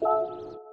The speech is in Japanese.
う